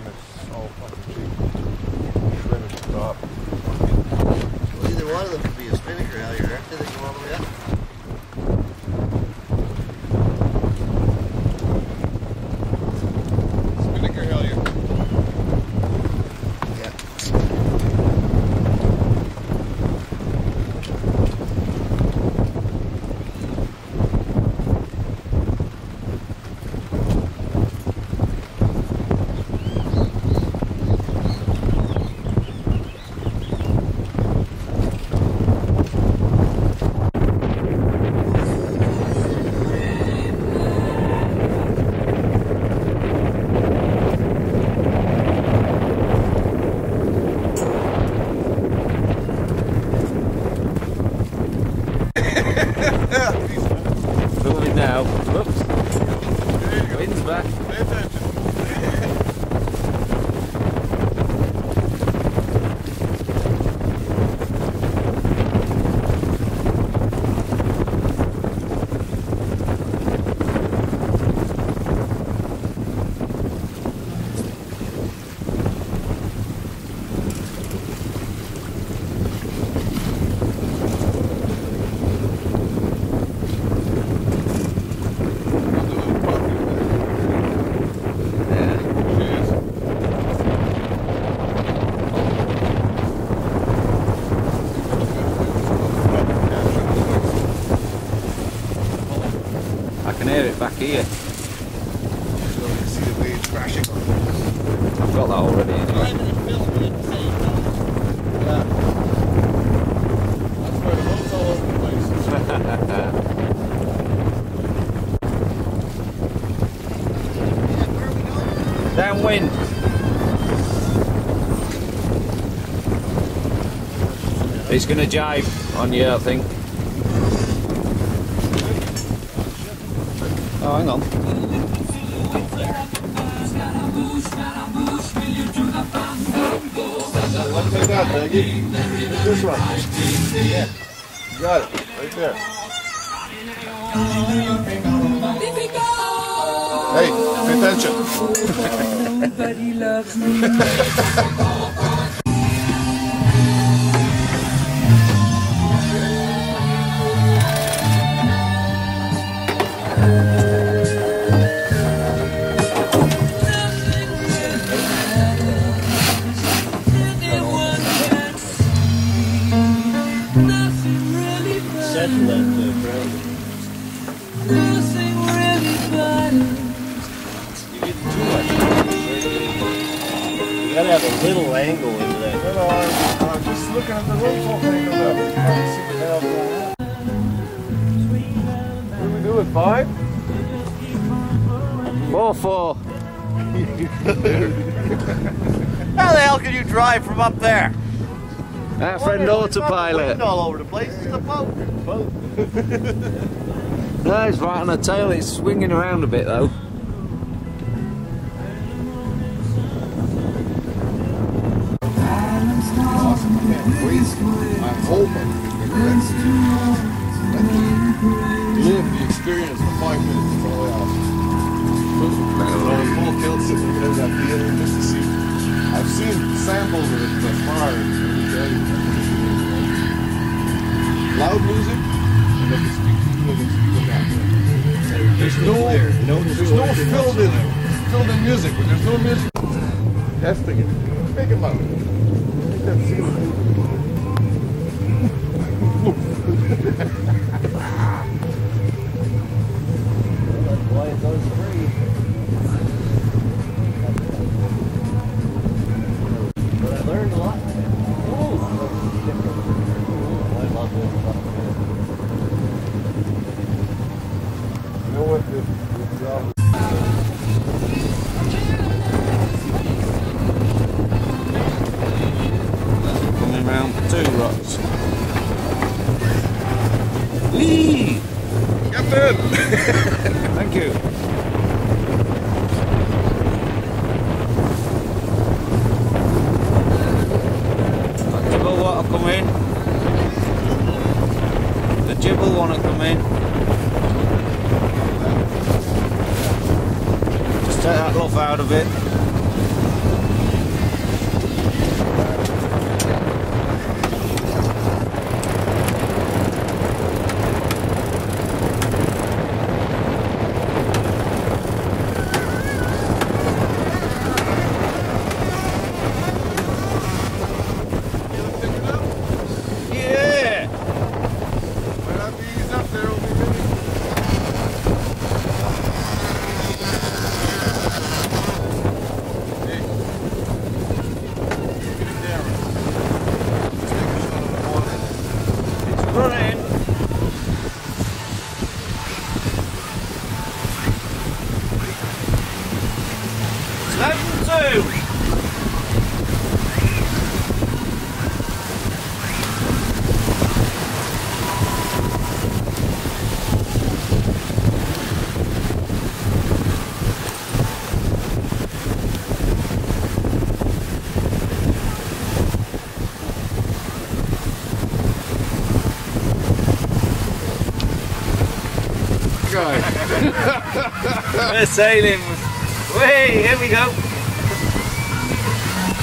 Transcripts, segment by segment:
mine is all fucking cheap. Shredded top. Well, either one of them could be a spinnaker halyard, aren't they? They go all the way up. Spinnaker halyard. Yeah. Moving now. Whoops. Wind's back. Pay attention. Yeah. Cheers. I can hear it back here. So you can see the waves crashing. I've got that already. anyway. That's where the boat's all over the place. Downwind. He's going to jibe on you, I think. Oh, hang on. That, Peggy. This one. Yeah. You got it. Right there. Hey, pay attention. Little angle into that. No, no, I'm, I'm just looking at the rope opening of that. Trying to see what the hell's going on. What do we do at five? Four, four. How the hell can you drive from up there? Our friend Wonder, it's autopilot. all over the place. It's the boat. Boat. No, it's right on the tail. It's swinging around a bit though. I can't. I'm hoping that Rex live the experience for five minutes before I off. So I was full tilt sitting there at that theater just to see. I've seen samples of it thus far. It's really great. Loud music and they can speak to you, they can speak with that. There's no, there's no filled in, filled in music, but there's no music. Testing it. Make it loud. Make that ceiling. That's why it's always free. Captain! Thank you. Jib'll want to come in. The Jib'll want to come in. Just take that luff out of it. Level two. We're sailing Way, here we go.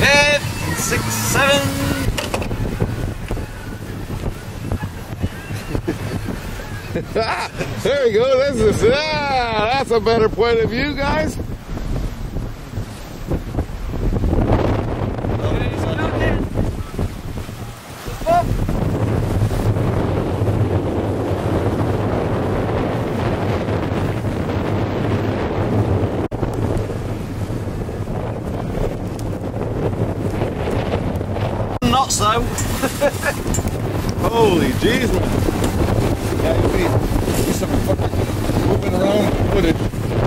Eight, six, seven. There we go. This is ah, that's a better point of view, guys. Not so. Holy jeez. Yeah, you be, be some fucking moving around footage.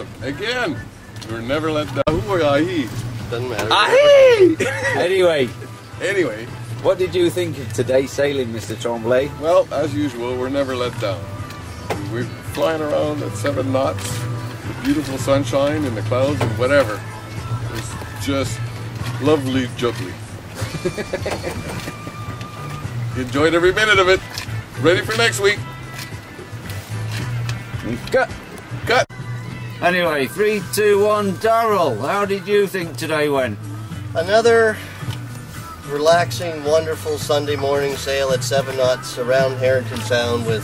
Awesome. Again, we're never let down. Who are I? Doesn't matter. Anyway, Anyway, what did you think of today's sailing, Mr. Tremblay? well, as usual, we're never let down. We're flying around at seven knots, with beautiful sunshine and the clouds and whatever. It's just lovely jubbly. Enjoyed every minute of it. Ready for next week. Cut. Cut. Anyway, three, two, one, Daryl. How did you think today went? Another relaxing, wonderful Sunday morning sail at seven knots around Harrington Sound with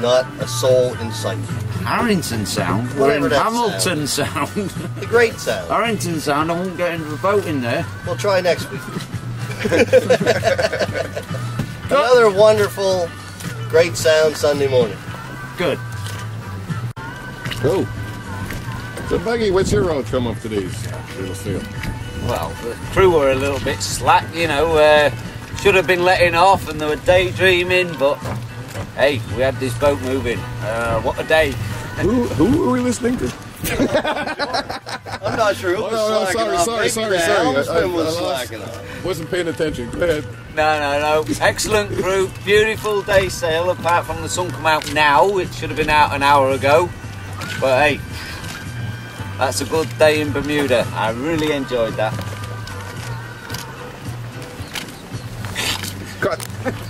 not a soul in sight. Harrington Sound. We're in Whatever that Hamilton Sound. The great sound. Harrington Sound. I won't get into the boat in there. We'll try next week. Another wonderful, great sound Sunday morning. Good. Cool. So, Buggy, what's your outcome of today's little sail? Well, the crew were a little bit slack, you know. Uh, should have been letting off, and they were daydreaming. But hey, we had this boat moving. Uh, what a day! Who who are we listening to? I'm not sure who Oh, no, no, slacking sorry, off. sorry, Maybe sorry, sorry. I- I- was I lost, wasn't paying attention. Go ahead. No, no, no. Excellent crew. Beautiful day sail, apart from the sun come out now. It should have been out an hour ago. But hey, that's a good day in Bermuda. I really enjoyed that.